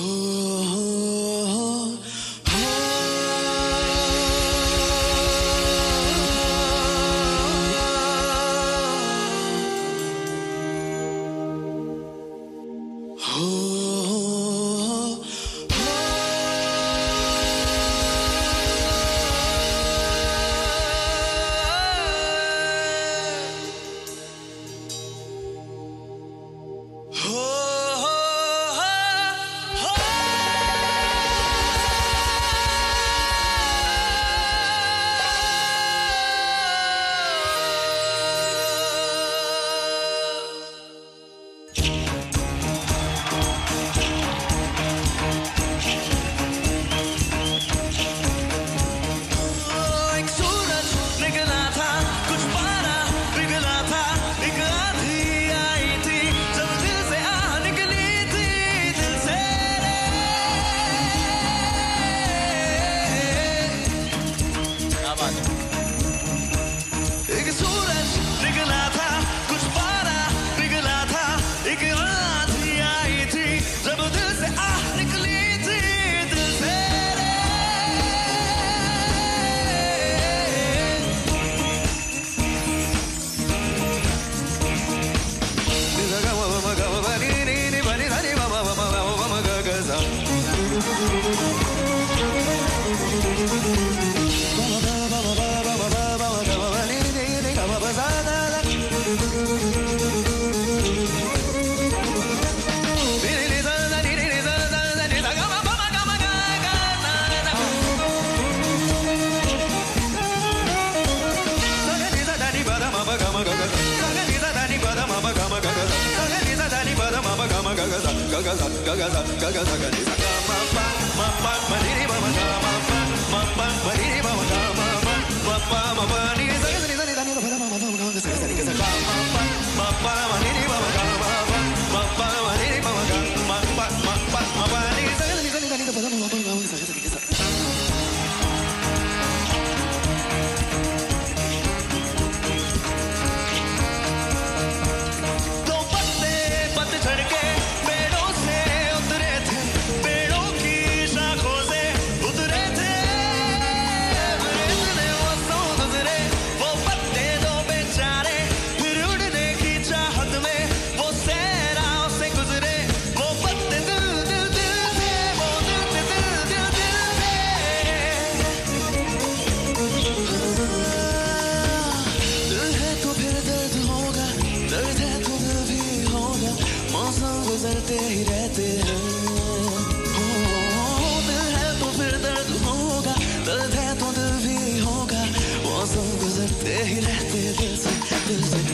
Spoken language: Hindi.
Oh. gaga gaga gaga gaga gaga गुजरते ही रहते हैं। दिल है तो फिर दर्द होगा, दर्द है तो दिल भी होगा। मौसम गुजरते ही रहते दिल से।